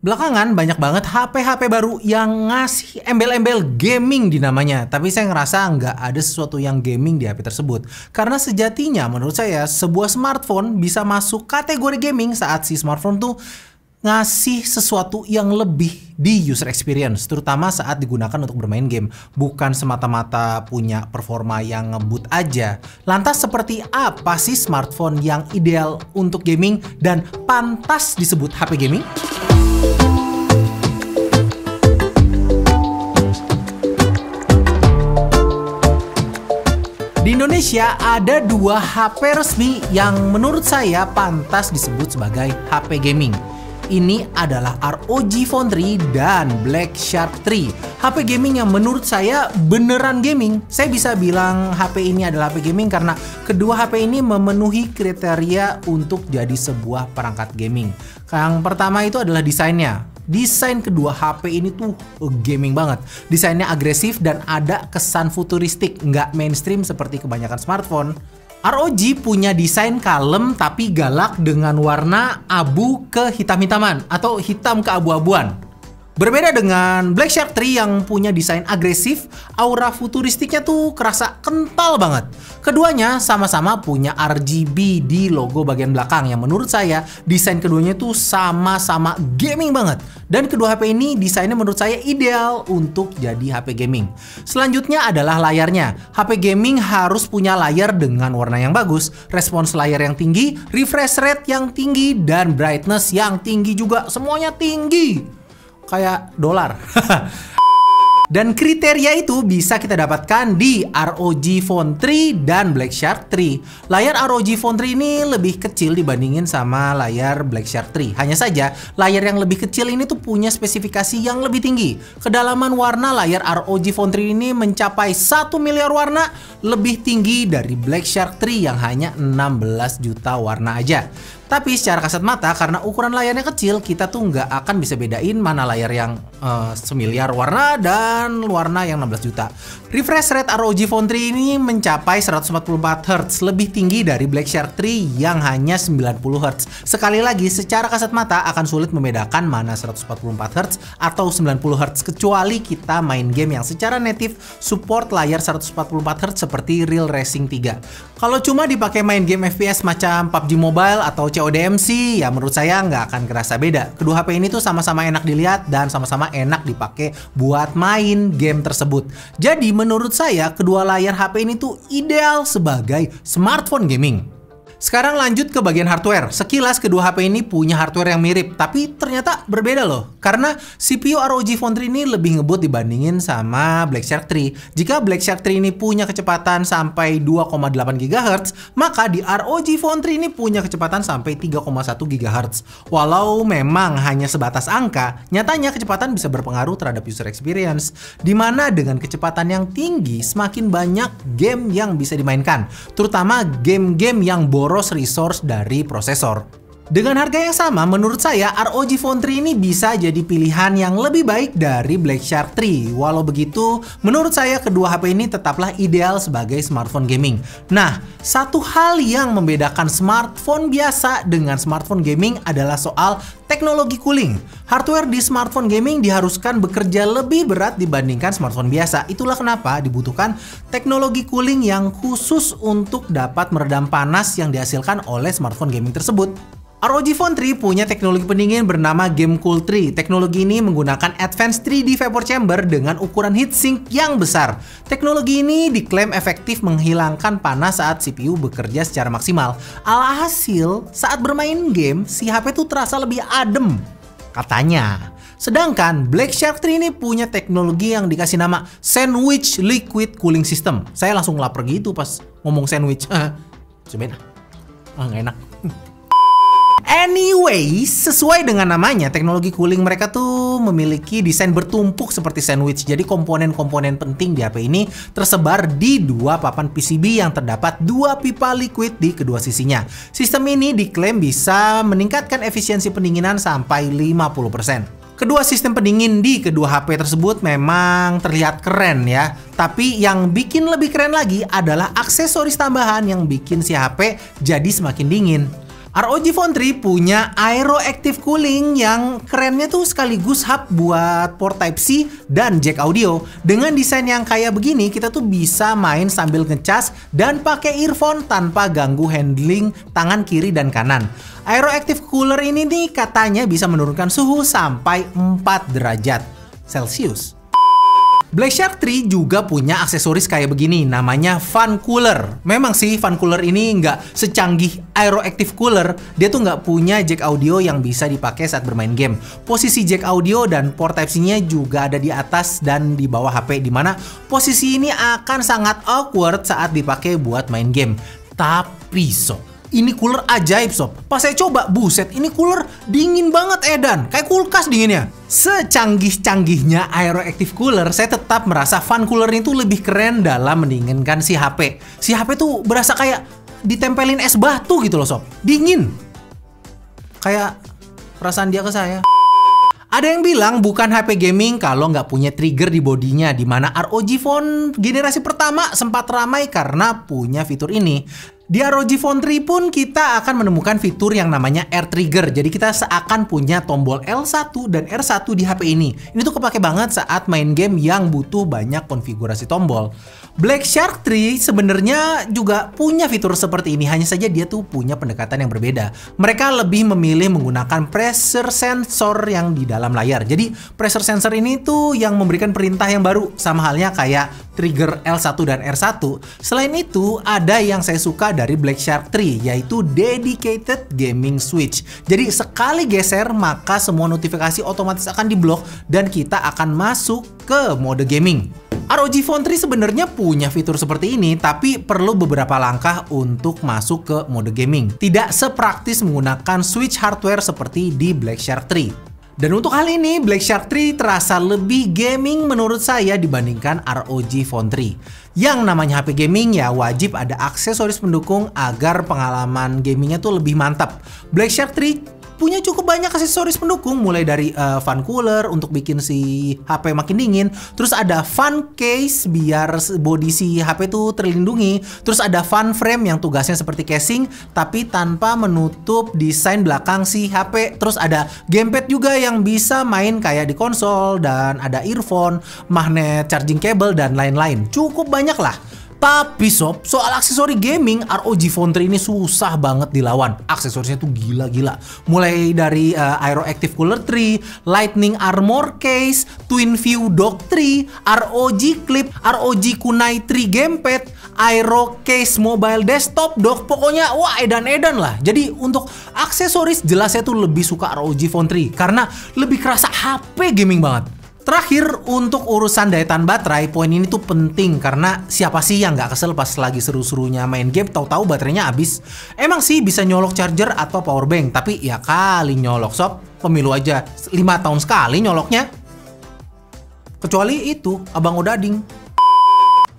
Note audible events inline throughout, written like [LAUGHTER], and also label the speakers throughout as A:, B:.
A: Belakangan banyak banget HP-HP baru yang ngasih embel-embel gaming di namanya. Tapi saya ngerasa nggak ada sesuatu yang gaming di HP tersebut. Karena sejatinya menurut saya sebuah smartphone bisa masuk kategori gaming saat si smartphone tuh ngasih sesuatu yang lebih di user experience, terutama saat digunakan untuk bermain game, bukan semata-mata punya performa yang ngebut aja. Lantas seperti apa sih smartphone yang ideal untuk gaming dan pantas disebut HP gaming? Indonesia ada dua HP resmi yang menurut saya pantas disebut sebagai HP gaming. Ini adalah ROG Phone 3 dan Black Shark 3. HP gaming yang menurut saya beneran gaming. Saya bisa bilang HP ini adalah HP gaming karena kedua HP ini memenuhi kriteria untuk jadi sebuah perangkat gaming. Yang pertama itu adalah desainnya. Desain kedua HP ini tuh gaming banget. Desainnya agresif dan ada kesan futuristik, nggak mainstream seperti kebanyakan smartphone. ROG punya desain kalem tapi galak dengan warna abu ke hitam-hitaman atau hitam ke abu-abuan. Berbeda dengan Black Shark 3 yang punya desain agresif, aura futuristiknya tuh kerasa kental banget. Keduanya sama-sama punya RGB di logo bagian belakang yang menurut saya desain keduanya tuh sama-sama gaming banget. Dan kedua HP ini desainnya menurut saya ideal untuk jadi HP gaming. Selanjutnya adalah layarnya. HP gaming harus punya layar dengan warna yang bagus, respons layar yang tinggi, refresh rate yang tinggi, dan brightness yang tinggi juga. Semuanya tinggi kayak dolar. [LAUGHS] Dan kriteria itu bisa kita dapatkan di ROG Phone 3 dan Black Shark 3. Layar ROG Phone 3 ini lebih kecil dibandingin sama layar Black Shark 3. Hanya saja, layar yang lebih kecil ini tuh punya spesifikasi yang lebih tinggi. Kedalaman warna layar ROG Phone 3 ini mencapai 1 miliar warna, lebih tinggi dari Black Shark 3 yang hanya 16 juta warna aja. Tapi secara kasat mata karena ukuran layarnya kecil, kita tuh nggak akan bisa bedain mana layar yang uh, semiliar warna dan warna yang 16 juta. Refresh rate ROG Phone 3 ini mencapai 144 Hz, lebih tinggi dari Black Shark 3 yang hanya 90 Hz. Sekali lagi, secara kasat mata akan sulit membedakan mana 144 Hz atau 90 Hz kecuali kita main game yang secara native support layar 144 Hz seperti Real Racing 3. Kalau cuma dipakai main game FPS macam PUBG Mobile atau Sih ya menurut saya nggak akan kerasa beda. Kedua HP ini tuh sama-sama enak dilihat dan sama-sama enak dipakai buat main game tersebut. Jadi menurut saya kedua layar HP ini tuh ideal sebagai smartphone gaming. Sekarang lanjut ke bagian hardware. Sekilas kedua HP ini punya hardware yang mirip, tapi ternyata berbeda loh. Karena CPU ROG Phone 3 ini lebih ngebut dibandingin sama Black Shark 3. Jika Black Shark 3 ini punya kecepatan sampai 2,8 GHz, maka di ROG Phone 3 ini punya kecepatan sampai 3,1 GHz. Walau memang hanya sebatas angka, nyatanya kecepatan bisa berpengaruh terhadap user experience. Di mana dengan kecepatan yang tinggi, semakin banyak game yang bisa dimainkan. Terutama game-game yang boros boros resource dari prosesor. Dengan harga yang sama, menurut saya ROG Phone 3 ini bisa jadi pilihan yang lebih baik dari Black Shark 3. Walau begitu, menurut saya kedua HP ini tetaplah ideal sebagai smartphone gaming. Nah, satu hal yang membedakan smartphone biasa dengan smartphone gaming adalah soal teknologi cooling. Hardware di smartphone gaming diharuskan bekerja lebih berat dibandingkan smartphone biasa. Itulah kenapa dibutuhkan teknologi cooling yang khusus untuk dapat meredam panas yang dihasilkan oleh smartphone gaming tersebut. ROG Phone 3 punya teknologi pendingin bernama Game Cool 3. Teknologi ini menggunakan Advanced 3D Vapor Chamber dengan ukuran heatsink yang besar. Teknologi ini diklaim efektif menghilangkan panas saat CPU bekerja secara maksimal. Alhasil, saat bermain game, si HP tuh terasa lebih adem. Katanya. Sedangkan Black Shark 3 ini punya teknologi yang dikasih nama Sandwich Liquid Cooling System. Saya langsung lapar gitu pas ngomong sandwich. [LAUGHS] Cobain. Ah, nggak enak. [LAUGHS] Anyway, sesuai dengan namanya, teknologi cooling mereka tuh memiliki desain bertumpuk seperti sandwich. Jadi komponen-komponen penting di HP ini tersebar di dua papan PCB yang terdapat dua pipa liquid di kedua sisinya. Sistem ini diklaim bisa meningkatkan efisiensi pendinginan sampai 50%. Kedua sistem pendingin di kedua HP tersebut memang terlihat keren ya. Tapi yang bikin lebih keren lagi adalah aksesoris tambahan yang bikin si HP jadi semakin dingin. ROG Phone 3 punya Aero Active Cooling yang kerennya tuh sekaligus hub buat port Type-C dan jack audio. Dengan desain yang kayak begini, kita tuh bisa main sambil ngecas dan pakai earphone tanpa ganggu handling tangan kiri dan kanan. Aero Active Cooler ini nih katanya bisa menurunkan suhu sampai 4 derajat Celcius. Black Shark 3 juga punya aksesoris kayak begini, namanya fan cooler. Memang sih fan cooler ini nggak secanggih Aeroactive Cooler, dia tuh nggak punya jack audio yang bisa dipakai saat bermain game. Posisi jack audio dan port Type-C-nya juga ada di atas dan di bawah HP, di mana posisi ini akan sangat awkward saat dipakai buat main game. Tapi sob, ini cooler ajaib sob. Pas saya coba, buset, ini cooler dingin banget edan. Kayak kulkas dinginnya. Secanggih-canggihnya Aeroactive Cooler, saya tetap merasa fan cooler itu lebih keren dalam mendinginkan si HP. Si HP tuh berasa kayak ditempelin es batu gitu loh sob. Dingin. Kayak perasaan dia ke saya. Ada yang bilang bukan HP gaming kalau nggak punya trigger di bodinya, di mana ROG Phone generasi pertama sempat ramai karena punya fitur ini. Di ROG Phone 3 pun kita akan menemukan fitur yang namanya Air Trigger. Jadi kita seakan punya tombol L1 dan R1 di HP ini. Ini tuh kepake banget saat main game yang butuh banyak konfigurasi tombol. Black Shark 3 sebenarnya juga punya fitur seperti ini, hanya saja dia tuh punya pendekatan yang berbeda. Mereka lebih memilih menggunakan pressure sensor yang di dalam layar. Jadi pressure sensor ini tuh yang memberikan perintah yang baru, sama halnya kayak trigger L1 dan R1. Selain itu, ada yang saya suka dari Black Shark 3, yaitu Dedicated Gaming Switch. Jadi sekali geser, maka semua notifikasi otomatis akan diblok dan kita akan masuk ke mode gaming. ROG Phone 3 sebenarnya punya fitur seperti ini, tapi perlu beberapa langkah untuk masuk ke mode gaming. Tidak sepraktis menggunakan switch hardware seperti di Black Shark 3. Dan untuk hal ini, Black Shark 3 terasa lebih gaming menurut saya dibandingkan ROG Phone 3. Yang namanya HP gaming ya wajib ada aksesoris pendukung agar pengalaman gamingnya tuh lebih mantap. Black Shark 3 punya cukup banyak aksesoris pendukung mulai dari uh, fan cooler untuk bikin si HP makin dingin, terus ada fan case biar body si HP tuh terlindungi, terus ada fan frame yang tugasnya seperti casing tapi tanpa menutup desain belakang si HP, terus ada gamepad juga yang bisa main kayak di konsol dan ada earphone, magnet charging cable dan lain-lain. Cukup banyak lah. Tapi sob, soal aksesori gaming, ROG Phone 3 ini susah banget dilawan. Aksesorisnya tuh gila-gila. Mulai dari uh, Aero Active Cooler 3, Lightning Armor Case, Twin View Dock 3, ROG Clip, ROG Kunai 3 Gamepad, Aero Case Mobile Desktop Dock. Pokoknya wah edan-edan lah. Jadi untuk aksesoris jelasnya tuh lebih suka ROG Phone 3 karena lebih kerasa HP gaming banget. Terakhir, untuk urusan daya tahan baterai, poin ini tuh penting karena siapa sih yang nggak kesel pas lagi seru-serunya main game tahu-tahu baterainya habis. Emang sih bisa nyolok charger atau power bank, tapi ya kali nyolok sob, pemilu aja 5 tahun sekali nyoloknya. Kecuali itu, Abang Odading.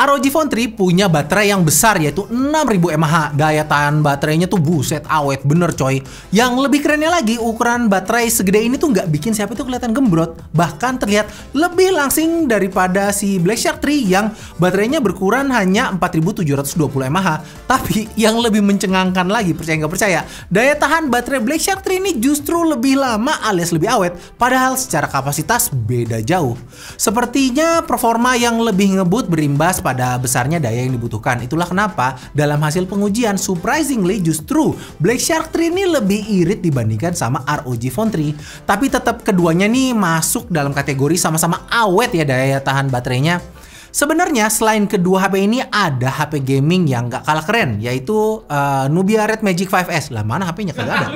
A: ROG Phone 3 punya baterai yang besar yaitu 6000 mAh. Daya tahan baterainya tuh buset awet bener coy. Yang lebih kerennya lagi ukuran baterai segede ini tuh nggak bikin siapa itu kelihatan gembrot. Bahkan terlihat lebih langsing daripada si Black Shark 3 yang baterainya berkurang hanya 4720 mAh. Tapi yang lebih mencengangkan lagi percaya nggak percaya, daya tahan baterai Black Shark 3 ini justru lebih lama alias lebih awet. Padahal secara kapasitas beda jauh. Sepertinya performa yang lebih ngebut berimbas pada pada besarnya daya yang dibutuhkan. Itulah kenapa dalam hasil pengujian surprisingly justru Black Shark 3 ini lebih irit dibandingkan sama ROG Phone 3. Tapi tetap keduanya nih masuk dalam kategori sama-sama awet ya daya tahan baterainya. Sebenarnya selain kedua HP ini ada HP gaming yang gak kalah keren yaitu uh, Nubia Red Magic 5S. Lah mana HP-nya kagak ada?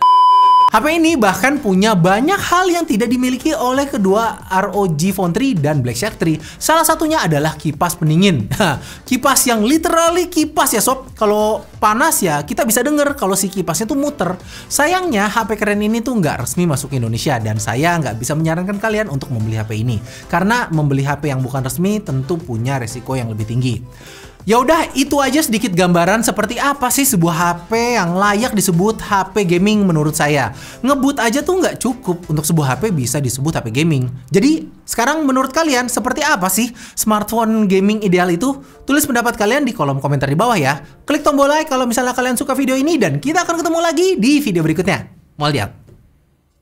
A: [LAUGHS] HP ini bahkan punya banyak hal yang tidak dimiliki oleh kedua ROG Phone 3 dan Black Shark 3. Salah satunya adalah kipas pendingin. kipas yang literally kipas ya sob. Kalau panas ya kita bisa denger kalau si kipasnya tuh muter. Sayangnya HP keren ini tuh nggak resmi masuk Indonesia dan saya nggak bisa menyarankan kalian untuk membeli HP ini. Karena membeli HP yang bukan resmi tentu punya resiko yang lebih tinggi. Ya udah, itu aja sedikit gambaran seperti apa sih sebuah HP yang layak disebut HP gaming menurut saya. Ngebut aja tuh nggak cukup untuk sebuah HP bisa disebut HP gaming. Jadi, sekarang menurut kalian seperti apa sih smartphone gaming ideal itu? Tulis pendapat kalian di kolom komentar di bawah ya. Klik tombol like kalau misalnya kalian suka video ini dan kita akan ketemu lagi di video berikutnya. Mau lihat?